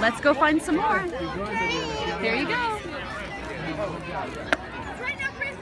Let's go find some more. There you go. Right now, Chris.